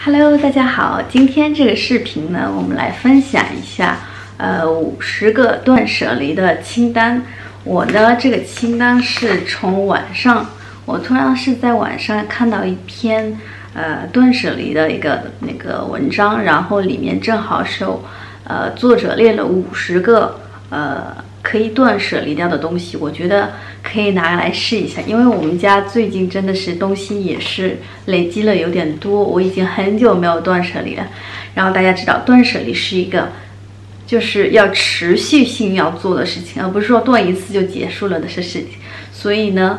Hello，大家好，今天这个视频呢，我们来分享一下，呃，五十个断舍离的清单。我的这个清单是从晚上，我突然是在晚上看到一篇，呃，断舍离的一个那个文章，然后里面正好是有，呃，作者列了五十个，呃。可以断舍离掉的东西，我觉得可以拿来试一下，因为我们家最近真的是东西也是累积了有点多，我已经很久没有断舍离了。然后大家知道，断舍离是一个就是要持续性要做的事情，而不是说断一次就结束了的事情。所以呢，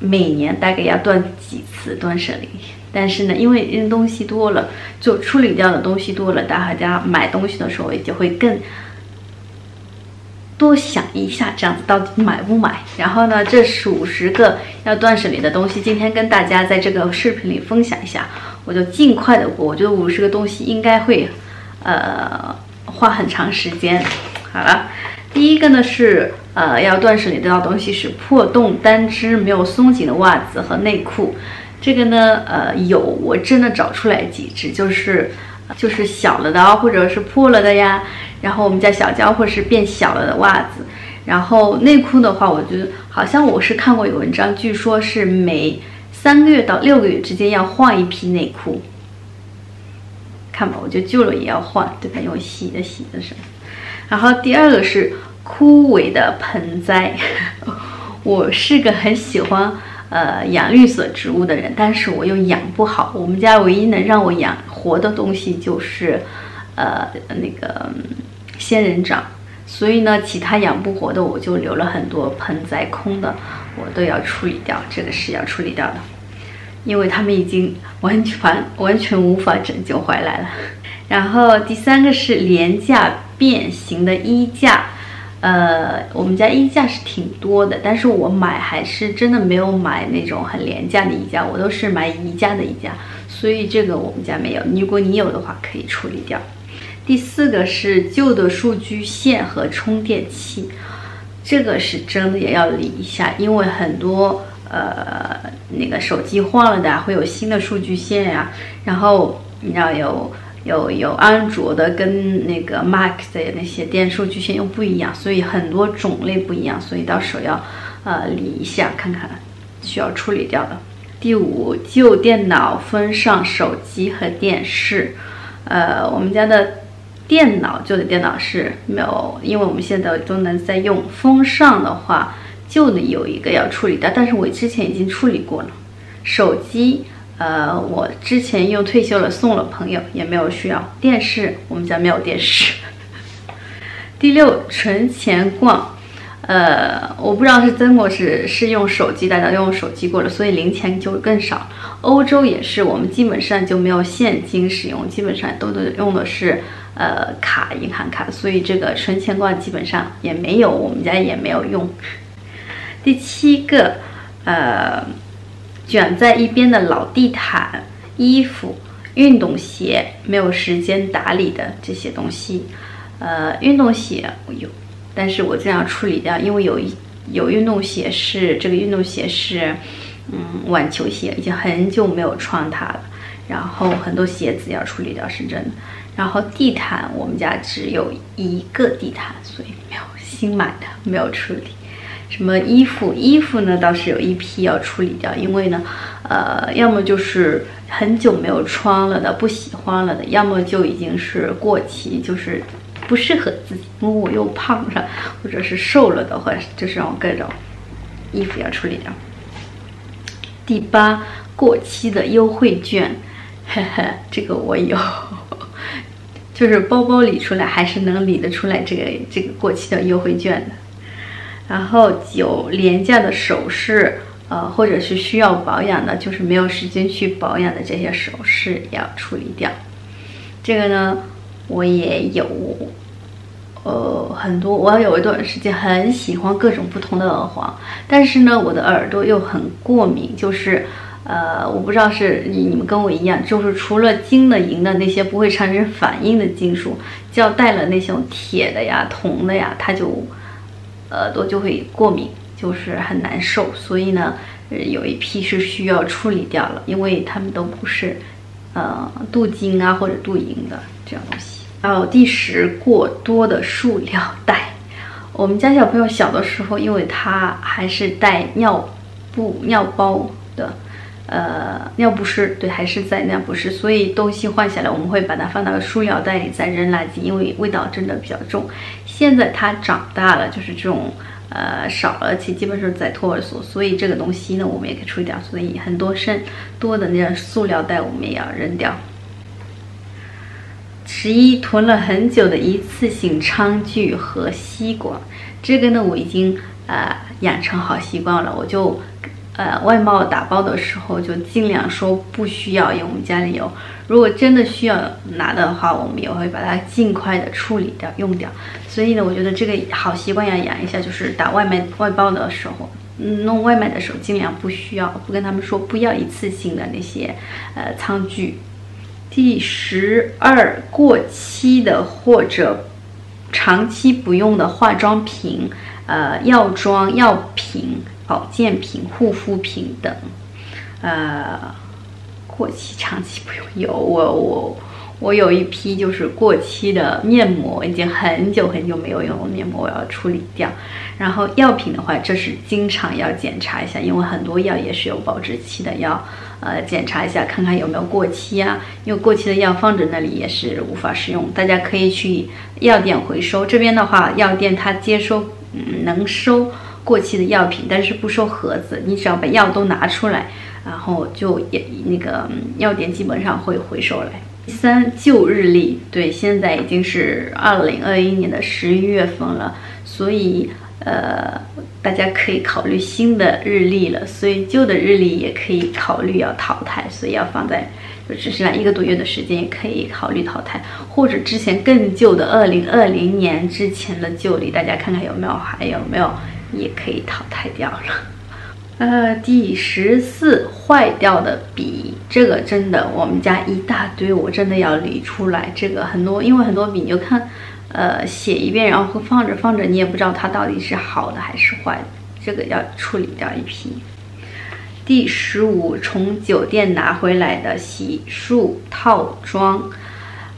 每年大概要断几次断舍离。但是呢，因为扔东西多了，就处理掉的东西多了，大家买东西的时候也就会更。多想一下，这样子到底买不买？然后呢，这是五十个要断舍离的东西，今天跟大家在这个视频里分享一下，我就尽快的过。我觉得五十个东西应该会，呃，花很长时间。好了，第一个呢是，呃，要断舍离掉的东西是破洞、单只、没有松紧的袜子和内裤。这个呢，呃，有，我真的找出来几只，就是。就是小了的，或者是破了的呀。然后我们家小娇或者是变小了的袜子。然后内裤的话，我觉得好像我是看过有文章，据说是每三个月到六个月之间要换一批内裤。看吧，我觉得旧了也要换，对吧？因为洗的洗的什么。然后第二个是枯萎的盆栽。我是个很喜欢。呃，养绿色植物的人，但是我又养不好。我们家唯一能让我养活的东西就是，呃，那个仙人掌。所以呢，其他养不活的，我就留了很多盆栽空的，我都要处理掉。这个是要处理掉的，因为他们已经完全完全无法拯救回来了。然后第三个是廉价变形的衣架。呃，我们家衣架是挺多的，但是我买还是真的没有买那种很廉价的衣架，我都是买宜家的衣架，所以这个我们家没有。如果你有的话，可以处理掉。第四个是旧的数据线和充电器，这个是真的也要理一下，因为很多呃那个手机换了的会有新的数据线呀，然后你要有。有有安卓的跟那个 Mac 的那些电数据线又不一样，所以很多种类不一样，所以到时候要呃理一下看看需要处理掉的。第五，旧电脑、风扇、手机和电视。呃，我们家的电脑旧的电脑是没有，因为我们现在都能在用。风扇的话，旧的有一个要处理掉，但是我之前已经处理过了。手机。呃，我之前又退休了，送了朋友，也没有需要。电视，我们家没有电视。第六，存钱罐，呃，我不知道是曾国是是用手机，大家用手机过了，所以零钱就更少。欧洲也是，我们基本上就没有现金使用，基本上都都用的是呃卡，银行卡，所以这个存钱罐基本上也没有，我们家也没有用。第七个，呃。卷在一边的老地毯、衣服、运动鞋，没有时间打理的这些东西，呃，运动鞋我有，但是我这样处理掉，因为有一有运动鞋是这个运动鞋是，嗯，网球鞋，已经很久没有穿它了，然后很多鞋子要处理掉是真的，然后地毯我们家只有一个地毯，所以没有新买的，没有处理。什么衣服？衣服呢？倒是有一批要处理掉，因为呢，呃，要么就是很久没有穿了的，不喜欢了的，要么就已经是过期，就是不适合自己。因为我又胖了，或者是瘦了的话，就是让我各种衣服要处理掉。第八，过期的优惠券，嘿嘿，这个我有，就是包包里出来还是能理得出来这个这个过期的优惠券的。然后九廉价的首饰，呃，或者是需要保养的，就是没有时间去保养的这些首饰要处理掉。这个呢，我也有，呃，很多。我有一段时间很喜欢各种不同的耳环，但是呢，我的耳朵又很过敏，就是，呃，我不知道是你你们跟我一样，就是除了金的、银的那些不会产生反应的金属，就要带了那种铁的呀、铜的呀，它就。耳朵就会过敏，就是很难受，所以呢，有一批是需要处理掉了，因为他们都不是，呃镀金啊或者镀银的这样东西。还有第十，过多的塑料袋。我们家小朋友小的时候，因为他还是带尿布、尿包的，呃，尿不湿，对，还是在尿不湿，所以东西换下来，我们会把它放到塑料袋里再扔垃圾，因为味道真的比较重。现在他长大了，就是这种，呃，少了，且基本上在托儿所，所以这个东西呢，我们也可以处理掉。所以很多剩多的那个塑料袋，我们也要扔掉。十一囤了很久的一次性餐具和吸管，这个呢我已经呃养成好习惯了，我就呃外贸打包的时候就尽量说不需要，因为我们家里有。如果真的需要拿的话，我们也会把它尽快的处理掉用掉。所以呢，我觉得这个好习惯要养一下，就是打外卖外包的时候，弄外卖的时候尽量不需要，不跟他们说不要一次性的那些呃餐具。第十二，过期的或者长期不用的化妆品、呃药妆、药品、保健品、护肤品等，呃，过期、长期不用。有我我我有一批就是过期的面膜，已经很久很久没有用的面膜，我要处理掉。然后药品的话，这是经常要检查一下，因为很多药也是有保质期的，要。呃，检查一下，看看有没有过期啊？因为过期的药放在那里也是无法使用。大家可以去药店回收。这边的话，药店它接收，嗯，能收过期的药品，但是不收盒子。你只要把药都拿出来，然后就也那个药店基本上会回收来。三，旧日历。对，现在已经是二零二一年的十一月份了，所以。呃，大家可以考虑新的日历了，所以旧的日历也可以考虑要淘汰，所以要放在就只剩下一个多月的时间，也可以考虑淘汰，或者之前更旧的二零二零年之前的旧历，大家看看有没有还有没有也可以淘汰掉了。呃，第十四，坏掉的笔，这个真的我们家一大堆，我真的要理出来。这个很多，因为很多笔你就看。呃，写一遍，然后放着放着，你也不知道它到底是好的还是坏的，这个要处理掉一批。第十五，从酒店拿回来的洗漱套装，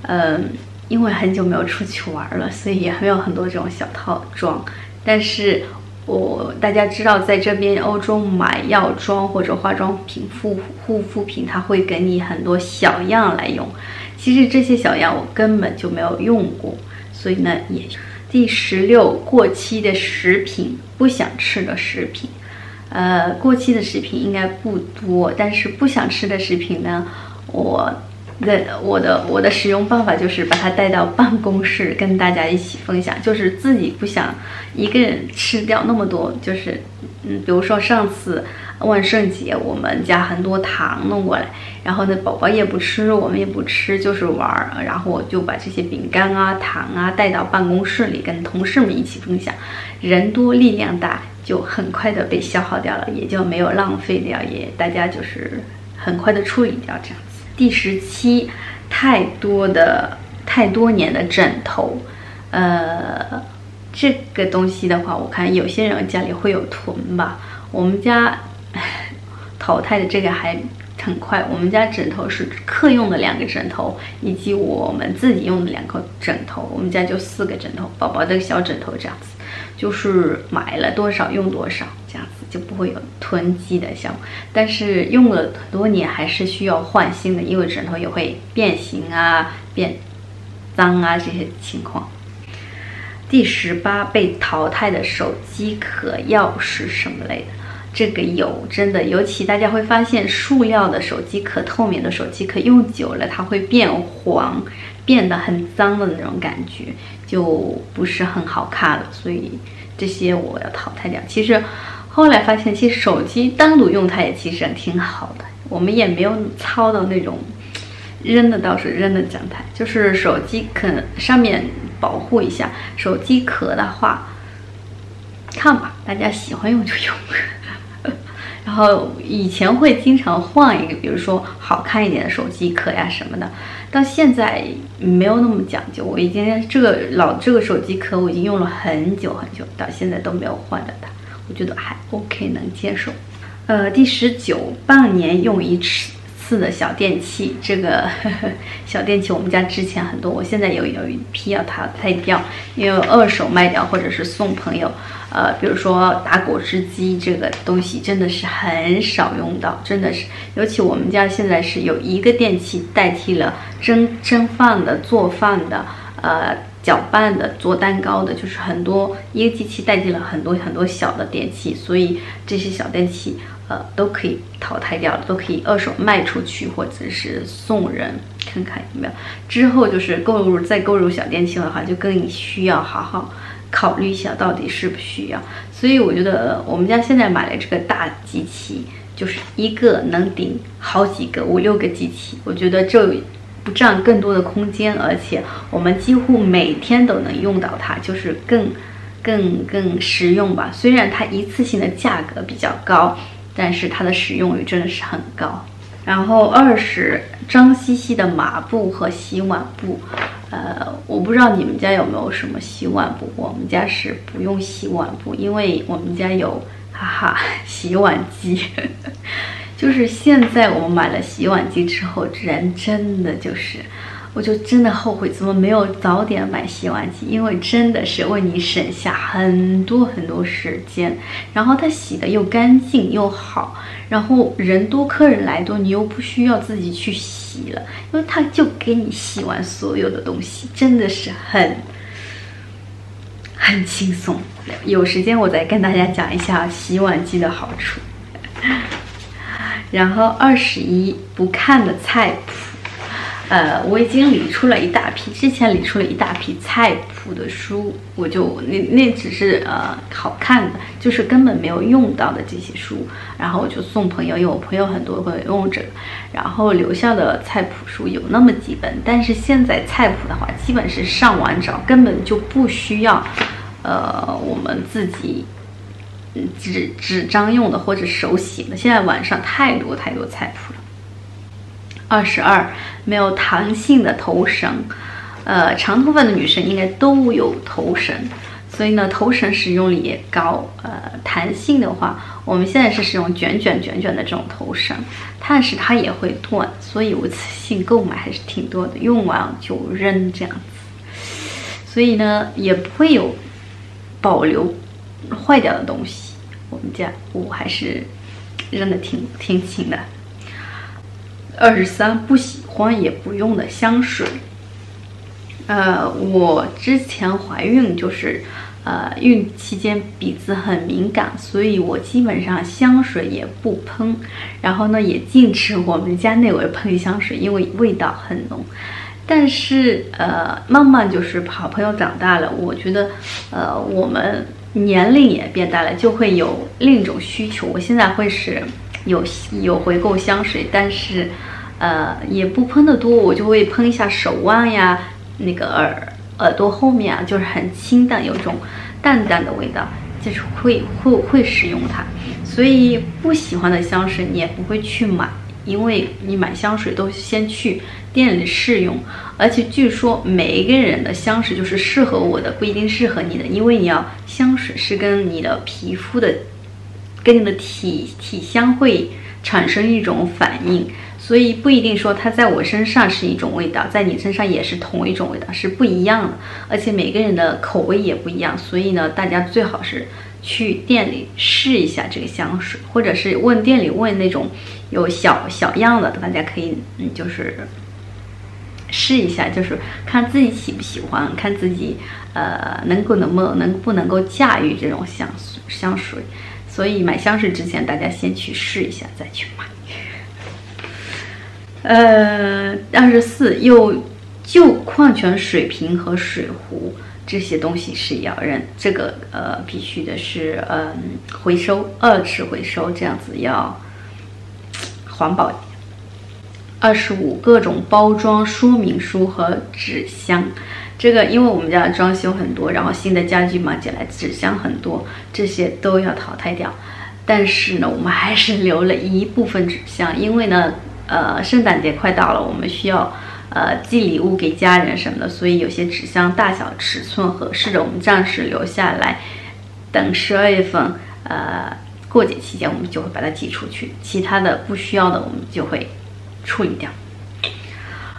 嗯，因为很久没有出去玩了，所以也没有很多这种小套装。但是我大家知道，在这边欧洲买药妆或者化妆品、护护肤品，它会给你很多小样来用。其实这些小样我根本就没有用过。所以呢，也第十六过期的食品，不想吃的食品，呃，过期的食品应该不多，但是不想吃的食品呢，我那我的我的使用办法就是把它带到办公室跟大家一起分享，就是自己不想一个人吃掉那么多，就是嗯，比如说上次。万圣节，我们家很多糖弄过来，然后呢，宝宝也不吃，我们也不吃，就是玩儿。然后我就把这些饼干啊、糖啊带到办公室里，跟同事们一起分享。人多力量大，就很快的被消耗掉了，也就没有浪费掉，也大家就是很快的处理掉这样。第十七，太多的太多年的枕头，呃，这个东西的话，我看有些人家里会有囤吧，我们家。淘汰的这个还很快。我们家枕头是客用的两个枕头，以及我们自己用的两个枕头。我们家就四个枕头，宝宝的小枕头这样子，就是买了多少用多少，就不会有囤积的项目。但是用了很多年，还是需要换新的，因为枕头也会变形啊、变脏啊这些情况。第十八，被淘汰的手机壳、钥匙什么类的。这个有真的，尤其大家会发现，塑料的手机壳、透明的手机壳用久了，它会变黄，变得很脏的那种感觉，就不是很好看了。所以这些我要淘汰掉。其实后来发现，其实手机单独用它也其实挺好的，我们也没有操到那种扔的倒是扔的状态，就是手机壳上面保护一下。手机壳的话，看吧，大家喜欢用就用。然后以前会经常换一个，比如说好看一点的手机壳呀什么的，到现在没有那么讲究。我已经这个老这个手机壳我已经用了很久很久，到现在都没有换的它，我觉得还 OK 能接受。呃，第十九，半年用一次次的小电器，这个 呵呵小电器我们家之前很多，我现在有有一批要淘汰掉，因为二手卖掉或者是送朋友。呃，比如说打果汁机这个东西真的是很少用到，真的是，尤其我们家现在是有一个电器代替了蒸蒸饭的、做饭的、呃搅拌的、做蛋糕的，就是很多一个机器代替了很多很多小的电器，所以这些小电器呃都可以淘汰掉了，都可以二手卖出去或者是送人，看看有没有。之后就是购入再购入小电器的话，就更需要好好。考虑一下到底是不需要，所以我觉得我们家现在买的这个大机器，就是一个能顶好几个五六个机器，我觉得这不占更多的空间，而且我们几乎每天都能用到它，就是更更更实用吧。虽然它一次性的价格比较高，但是它的使用率真的是很高。然后二是脏兮兮的抹布和洗碗布。呃，我不知道你们家有没有什么洗碗布，我们家是不用洗碗布，因为我们家有哈哈洗碗机。就是现在我们买了洗碗机之后，人真的就是。我就真的后悔，怎么没有早点买洗碗机？因为真的是为你省下很多很多时间，然后它洗的又干净又好，然后人多客人来多，你又不需要自己去洗了，因为它就给你洗完所有的东西，真的是很很轻松。有时间我再跟大家讲一下洗碗机的好处。然后二十一不看的菜谱。呃，我已经理出了一大批，之前理出了一大批菜谱的书，我就那那只是呃好看的，就是根本没有用到的这些书，然后我就送朋友，因为我朋友很多会用这个，然后留下的菜谱书有那么几本，但是现在菜谱的话，基本是上网找，根本就不需要，呃，我们自己纸纸张用的或者手写的，现在网上太多太多菜谱了。二十二，没有弹性的头绳，呃，长头发的女生应该都有头绳，所以呢，头绳使用率也高。呃，弹性的话，我们现在是使用卷卷卷卷的这种头绳，但是它也会断，所以我次性购买还是挺多的，用完就扔这样子，所以呢，也不会有保留坏掉的东西。我们家我还是扔的挺挺勤的。二十三不喜欢也不用的香水，呃，我之前怀孕就是，呃，孕期间鼻子很敏感，所以我基本上香水也不喷，然后呢也禁止我们家那位喷香水，因为味道很浓。但是呃，慢慢就是好朋友长大了，我觉得，呃，我们年龄也变大了，就会有另一种需求。我现在会是。有有回购香水，但是，呃，也不喷的多，我就会喷一下手腕呀，那个耳耳朵后面啊，就是很清淡，有种淡淡的味道，就是会会会使用它。所以不喜欢的香水你也不会去买，因为你买香水都先去店里试用，而且据说每一个人的香水就是适合我的，不一定适合你的，因为你要香水是跟你的皮肤的。跟你的体体香会产生一种反应，所以不一定说它在我身上是一种味道，在你身上也是同一种味道，是不一样的。而且每个人的口味也不一样，所以呢，大家最好是去店里试一下这个香水，或者是问店里问那种有小小样的，大家可以嗯，就是试一下，就是看自己喜不喜欢，看自己呃能够能不能不能够驾驭这种香香水。所以买香水之前，大家先去试一下再去买。呃，二十四，又旧矿泉水瓶和水壶这些东西是要扔，这个呃必须的是嗯回收，二次回收这样子要环保。二十五，各种包装说明书和纸箱。这个，因为我们家装修很多，然后新的家具买进来，纸箱很多，这些都要淘汰掉。但是呢，我们还是留了一部分纸箱，因为呢，呃，圣诞节快到了，我们需要呃寄礼物给家人什么的，所以有些纸箱大小尺寸合适的，我们暂时留下来，等十二月份呃过节期间，我们就会把它寄出去。其他的不需要的，我们就会处理掉。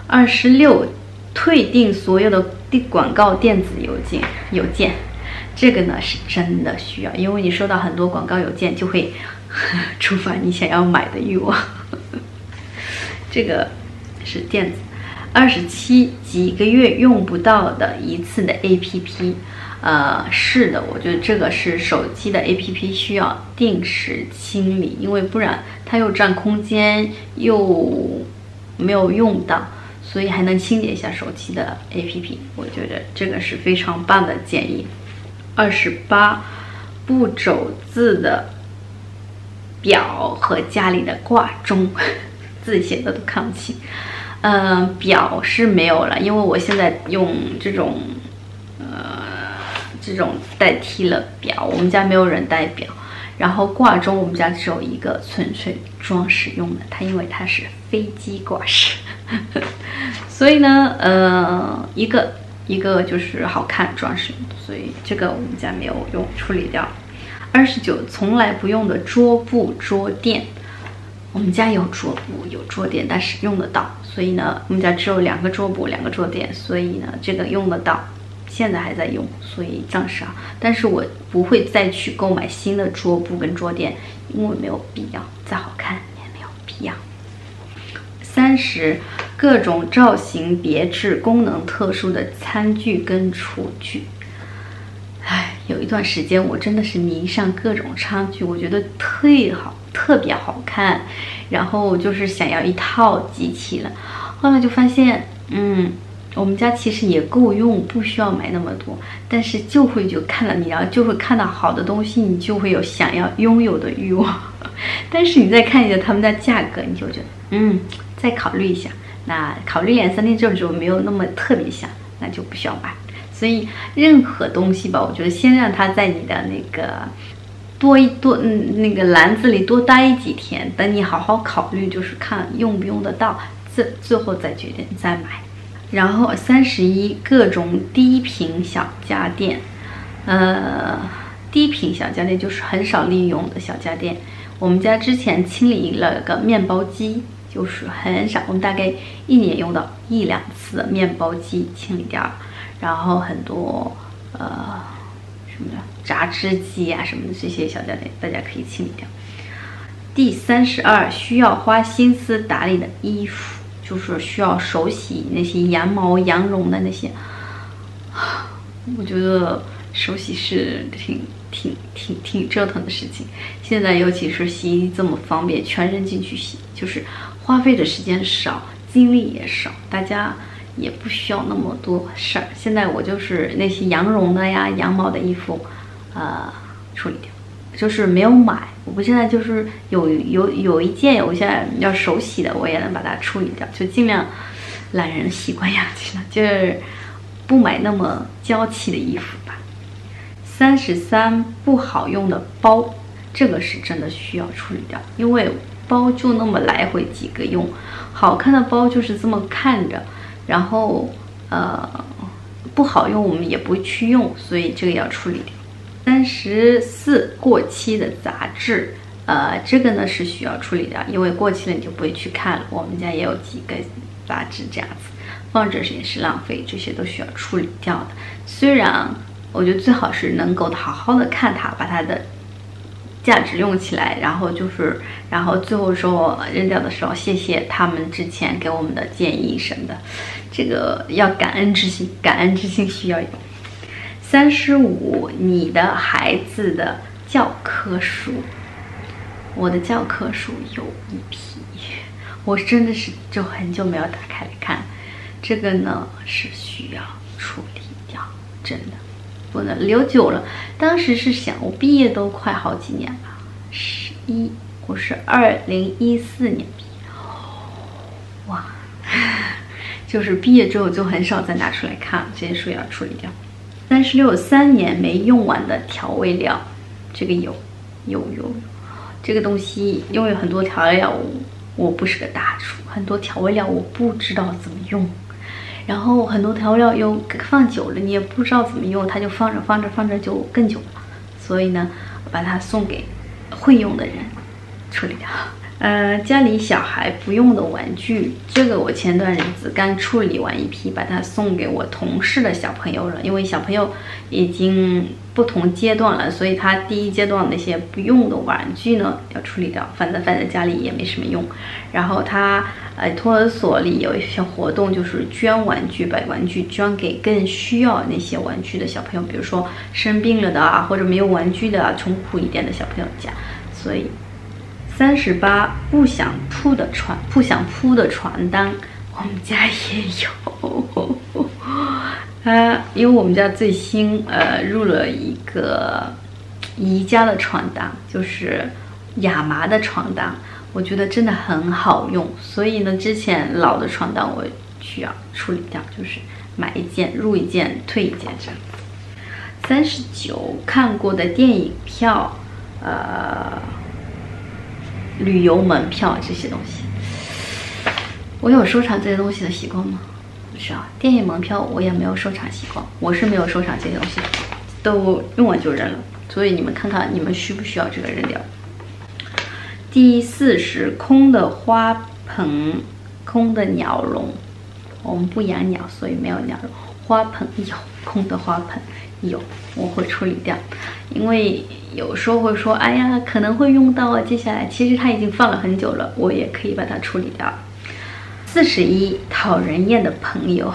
二十六，退订所有的广告电子邮件，邮件，这个呢是真的需要，因为你收到很多广告邮件，就会触发你想要买的欲望。这个是电子。二十七，几个月用不到的一次的 APP，呃，是的，我觉得这个是手机的 APP 需要定时清理，因为不然它又占空间，又没有用到。所以还能清洁一下手机的 APP，我觉得这个是非常棒的建议。二十八，不走字的表和家里的挂钟，字写的都看不清。嗯，表是没有了，因为我现在用这种呃这种代替了表，我们家没有人戴表。然后挂钟，我们家只有一个，纯粹装饰用的。它因为它是飞机挂饰，所以呢，呃，一个一个就是好看装饰，所以这个我们家没有用，处理掉。二十九，从来不用的桌布桌垫，我们家有桌布有桌垫，但是用得到，所以呢，我们家只有两个桌布两个桌垫，所以呢，这个用得到。现在还在用，所以暂时啊，但是我不会再去购买新的桌布跟桌垫，因为没有必要，再好看也没有必要。三十，各种造型别致、功能特殊的餐具跟厨具。唉，有一段时间我真的是迷上各种餐具，我觉得特好，特别好看，然后就是想要一套机器了，后来就发现，嗯。我们家其实也够用，不需要买那么多，但是就会就看了你，然后就会看到好的东西，你就会有想要拥有的欲望。但是你再看一下他们的价格，你就觉得，嗯，再考虑一下。那考虑两三天之后就没有那么特别想，那就不需要买。所以任何东西吧，我觉得先让它在你的那个多一多嗯那个篮子里多待几天，等你好好考虑，就是看用不用得到，最最后再决定再买。然后三十一各种低频小家电，呃，低频小家电就是很少利用的小家电。我们家之前清理了个面包机，就是很少，我们大概一年用到一两次面包机清理掉。然后很多呃什么的榨汁机啊什么的这些小家电，大家可以清理掉。第三十二需要花心思打理的衣服。就是需要手洗那些羊毛、羊绒的那些，我觉得手洗是挺挺挺挺折腾的事情。现在尤其是洗衣这么方便，全扔进去洗，就是花费的时间少，精力也少，大家也不需要那么多事儿。现在我就是那些羊绒的呀、羊毛的衣服，呃，处理掉。就是没有买，我不现在就是有有有一件，我现在要手洗的，我也能把它处理掉，就尽量懒人习惯养起了，就是不买那么娇气的衣服吧。三十三不好用的包，这个是真的需要处理掉，因为包就那么来回几个用，好看的包就是这么看着，然后呃不好用我们也不会去用，所以这个要处理掉。三十四过期的杂志，呃，这个呢是需要处理掉，因为过期了你就不会去看了。我们家也有几个杂志这样子，放着也是浪费，这些都需要处理掉的。虽然我觉得最好是能够好好的看它，把它的价值用起来，然后就是，然后最后说我扔掉的时候，谢谢他们之前给我们的建议什么的，这个要感恩之心，感恩之心需要有。三十五，你的孩子的教科书，我的教科书有一批，我真的是就很久没有打开来看，这个呢是需要处理掉，真的不能留久了。当时是想，我毕业都快好几年了，十一，我是二零一四年毕业，哇，就是毕业之后就很少再拿出来看了，这些书也要处理掉。三十六三年没用完的调味料，这个有，有有有，这个东西因为很多调料，我不是个大厨，很多调味料我不知道怎么用，然后很多调料又放久了，你也不知道怎么用，它就放着放着放着就更久了，所以呢，把它送给会用的人处理掉。呃，家里小孩不用的玩具，这个我前段日子刚处理完一批，把它送给我同事的小朋友了。因为小朋友已经不同阶段了，所以他第一阶段那些不用的玩具呢要处理掉，反正放在家里也没什么用。然后他呃托儿所里有一些活动，就是捐玩具，把玩具捐给更需要那些玩具的小朋友，比如说生病了的啊，或者没有玩具的啊穷苦一点的小朋友家，所以。三十八不想铺的床，不想铺的床单，我们家也有。啊，因为我们家最新呃入了一个宜家的床单，就是亚麻的床单，我觉得真的很好用。所以呢，之前老的床单我需要处理掉，就是买一件入一件退一件这样。三十九看过的电影票，呃。旅游门票这些东西，我有收藏这些东西的习惯吗？是啊，电影门票我也没有收藏习惯，我是没有收藏这些东西，都用完就扔了。所以你们看看，你们需不需要这个扔掉？第四是空的花盆，空的鸟笼。我们不养鸟，所以没有鸟笼。花盆有，空的花盆有，我会处理掉，因为。有时候会说，哎呀，可能会用到啊。接下来，其实它已经放了很久了，我也可以把它处理掉。四十一，讨人厌的朋友，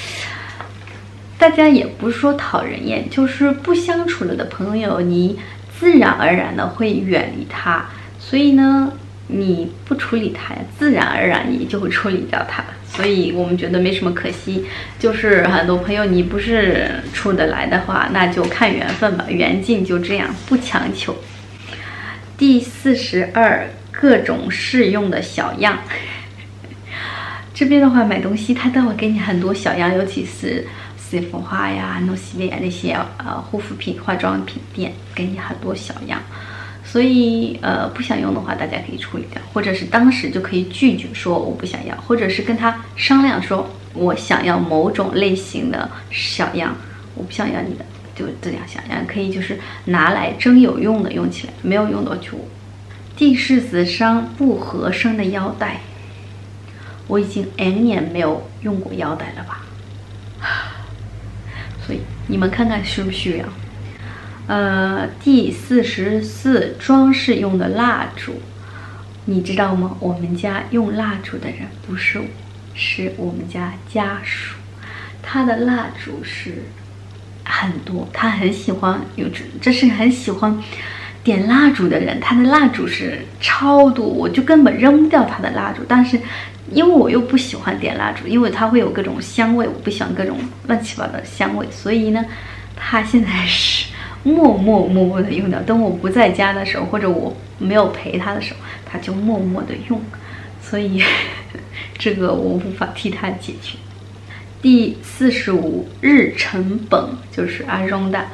大家也不是说讨人厌，就是不相处了的朋友，你自然而然的会远离他。所以呢。你不处理他呀，自然而然你就会处理掉他。所以我们觉得没什么可惜。就是很多朋友，你不是处得来的话，那就看缘分吧，缘尽就这样，不强求。第四十二，各种试用的小样。这边的话，买东西他都会给你很多小样，尤其是丝芙花呀、诺西丽那些呃护肤品、化妆品店，给你很多小样。所以，呃，不想用的话，大家可以处理掉，或者是当时就可以拒绝说我不想要，或者是跟他商量说，我想要某种类型的小样，我不想要你的，就这样小样可以就是拿来真有用的用起来，没有用的就。地势子伤不合身的腰带，我已经 N 年没有用过腰带了吧？所以你们看看需不需要？呃，第四十四装饰用的蜡烛，你知道吗？我们家用蜡烛的人不是我，是我们家家属。他的蜡烛是很多，他很喜欢有这，这是很喜欢点蜡烛的人。他的蜡烛是超多，我就根本扔不掉他的蜡烛。但是因为我又不喜欢点蜡烛，因为它会有各种香味，我不喜欢各种乱七八糟的香味，所以呢，它现在是。默默默默的用掉，等我不在家的时候，或者我没有陪他的时候，他就默默的用，所以这个我无法替他解决。第四十五日成本就是阿荣的，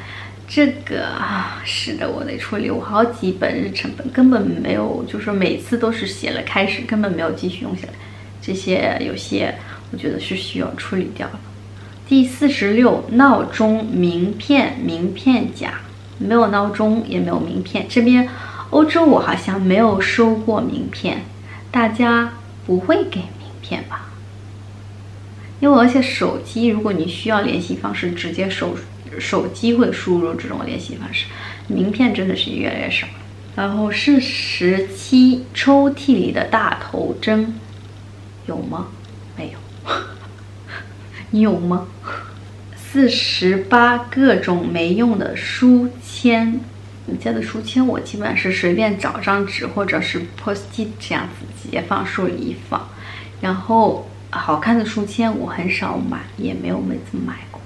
这个啊，是的，我得处理，我好几本日成本根本没有，就是每次都是写了开始，根本没有继续用下来，这些有些我觉得是需要处理掉了。第四十六，闹钟、名片、名片夹，没有闹钟，也没有名片。这边欧洲我好像没有收过名片，大家不会给名片吧？因为而且手机，如果你需要联系方式，直接手手机会输入这种联系方式，名片真的是越来越少。然后是十七，抽屉里的大头针有吗？没有。你有吗？四十八各种没用的书签，你家的书签我基本上是随便找张纸或者是 post-it 这样子直接放书里一放。然后好看的书签我很少买，也没有每次买过。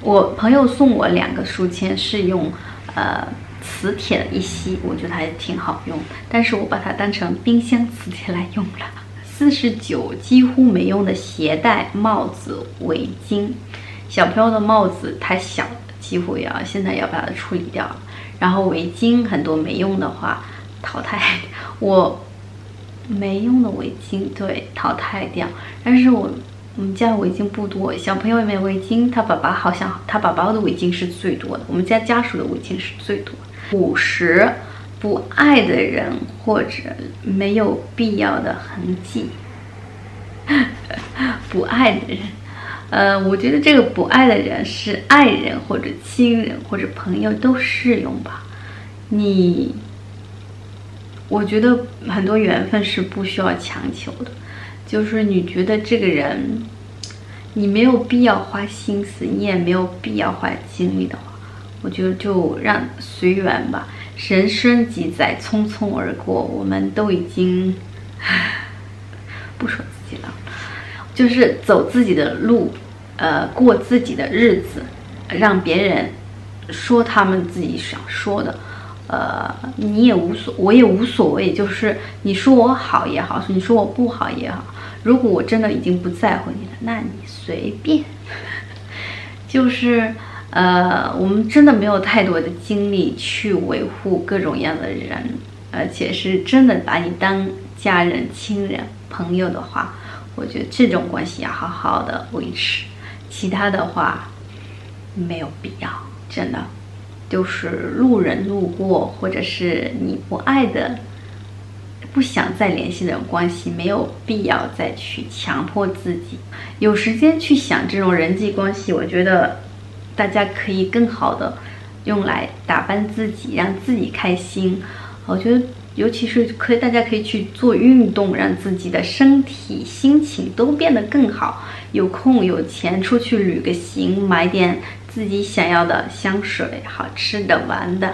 我朋友送我两个书签是用呃磁铁一吸，我觉得还挺好用，但是我把它当成冰箱磁铁来用了。四十九几乎没用的鞋带、帽子、围巾，小朋友的帽子太小，几乎要现在要把它处理掉了。然后围巾很多没用的话淘汰，我没用的围巾对淘汰掉。但是我我们家围巾不多，小朋友也没围巾，他爸爸好像他爸爸的围巾是最多的，我们家家属的围巾是最多的。五十不爱的人或者没有必要的痕迹。不爱的人，呃，我觉得这个不爱的人是爱人或者亲人或者朋友都适用吧。你，我觉得很多缘分是不需要强求的，就是你觉得这个人，你没有必要花心思，你也没有必要花精力的话，我觉得就让随缘吧。人生几载，匆匆而过，我们都已经不说自己了。就是走自己的路，呃，过自己的日子，让别人说他们自己想说的，呃，你也无所，我也无所谓。就是你说我好也好，你说我不好也好，如果我真的已经不在乎你了，那你随便。就是呃，我们真的没有太多的精力去维护各种样的人，而且是真的把你当家人、亲人、朋友的话。我觉得这种关系要好好的维持，其他的话没有必要，真的，就是路人路过或者是你不爱的、不想再联系的关系，没有必要再去强迫自己。有时间去想这种人际关系，我觉得大家可以更好的用来打扮自己，让自己开心。我觉得。尤其是可以，大家可以去做运动，让自己的身体、心情都变得更好。有空有钱出去旅个行，买点自己想要的香水、好吃的、玩的，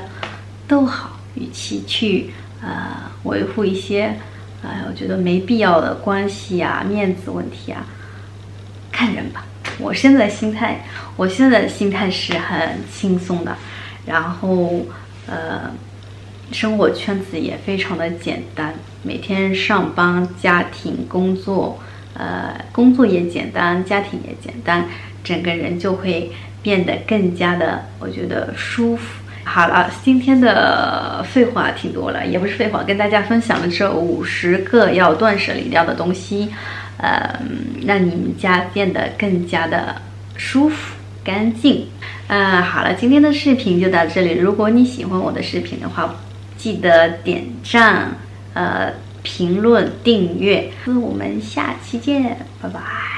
都好。与其去呃维护一些，哎，我觉得没必要的关系啊、面子问题啊，看人吧。我现在心态，我现在的心态是很轻松的，然后呃。生活圈子也非常的简单，每天上班、家庭、工作，呃，工作也简单，家庭也简单，整个人就会变得更加的，我觉得舒服。好了，今天的废话挺多了，也不是废话，跟大家分享了这五十个要断舍离掉的东西，呃，让你们家变得更加的舒服、干净。嗯，好了，今天的视频就到这里。如果你喜欢我的视频的话，记得点赞、呃评论、订阅，那我们下期见，拜拜。